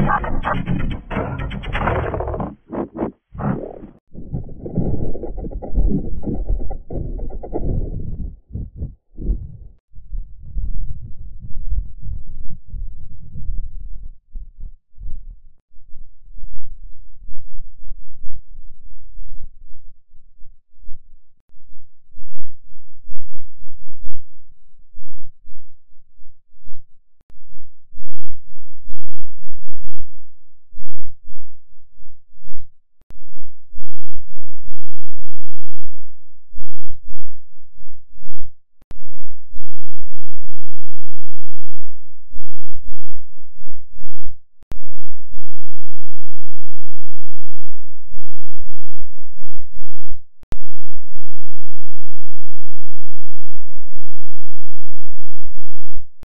I'm not going to